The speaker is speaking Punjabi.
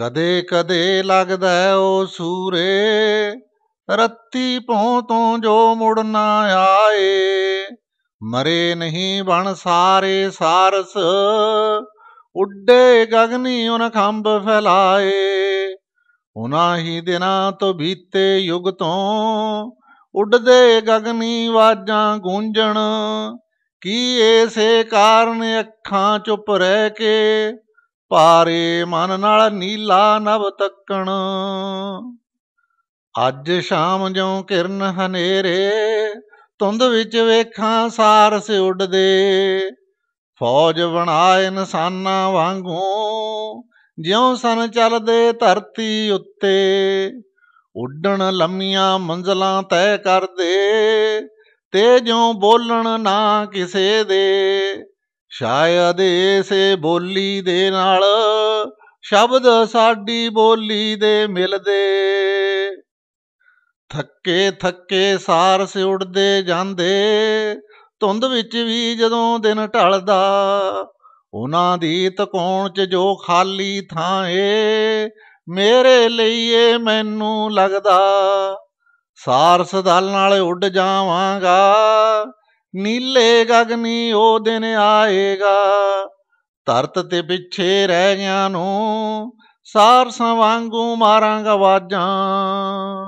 ਕਦੇ ਕਦੇ ਲੱਗਦਾ ਓ ਸੂਰੇ, ਰੱਤੀ ਭੋਂ ਤੋਂ ਜੋ ਮੁੜ ਨਾ ਆਏ। ਮਰੇ ਨਹੀਂ ਬਣ ਸਾਰੇ ਸਾਰਸ, ਉੱਡੇ ਗਗਨੀ ਉਨ ਖੰਭ ਫੈਲਾਏ। ਉਨਾ ਹੀ ਦਿਨਾਂ ਤੋਂ ਬੀਤੇ ਯੁਗ ਤੋਂ ਉੱਡਦੇ ਗਗਨੀ ਵਾਜਾਂ ਗੂੰਜਣ, ਕੀ ਏਸੇ ਕਾਰਨ ਅੱਖਾਂ ਚੁੱਪ ਰਹਿ ਕੇ ਪਾਰੇ ਮਨ ਨਾਲ ਨੀਲਾ ਨਭ ਤੱਕਣ। ਅੱਜ ਸ਼ਾਮ ਜਿਉ ਕਿਰਨ ਹਨੇਰੇ, ਧੁੰਦ ਵਿੱਚ ਵੇਖਾਂ ਸਾਰਸ ਉੱਡਦੇ। ਫੌਜ ਬਣਾਏ ਇਨਸਾਨਾਂ ਵਾਂਗੂ, ਜਿਉਂ ਸਨ ਚੱਲਦੇ ਧਰਤੀ ਉੱਤੇ। ਉੱਡਣ ਲੰਮੀਆਂ ਮੰਜ਼ਲਾਂ ਤੈਅ ਕਰਦੇ, ਤੇ ਜਿਉਂ ਬੋਲਣ ਨਾ ਕਿਸੇ ਦੇ। ਸ਼ਾਇਦ ਇਸੇ ਬੋਲੀ ਦੇ ਨਾਲ ਸ਼ਬਦ ਸਾਡੀ ਬੋਲੀ ਦੇ ਮਿਲਦੇ। ਥੱਕੇ ਥੱਕੇ ਸਾਰਸ ਉੱਡਦੇ ਜਾਂਦੇ, ਧੁੰਦ ਵਿੱਚ ਵੀ ਜਦੋਂ ਦਿਨ ਢਲਦਾ, ਉਹਨਾਂ ਦੀ ਤਕੋਣ 'ਚ ਜੋ ਖਾਲੀ ਥਾਂ ਏ, ਮੇਰੇ ਲਈ ਏ ਮੈਨੂੰ ਲੱਗਦਾ, ਸਾਰਸ ਦਲ ਨਾਲ ਉੱਡ ਜਾਵਾਂਗਾ। ਨੀਲੇ ਗਗਨੀ ਉਹ ਦਿਨ ਆਏਗਾ। ਧਰਤ ਤੇ ਪਿੱਛੇ ਰਹਿ ਗਿਆ ਨੂੰ ਸਾਰਸਾਂ ਵਾਂਗੂ ਮਾਰਾਂਗਾ ਆਵਾਜ਼ਾਂ।